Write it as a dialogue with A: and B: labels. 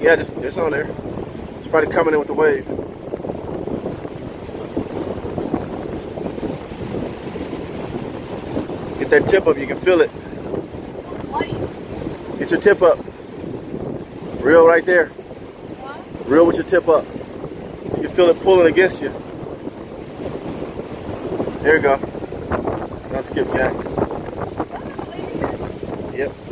A: Yeah, just, it's on there. It's probably coming in with the wave. Get that tip up, you can feel it. Get your tip up. Reel right there. Reel with your tip up. You can feel it pulling against you. There you go. Now skip jack. Yep.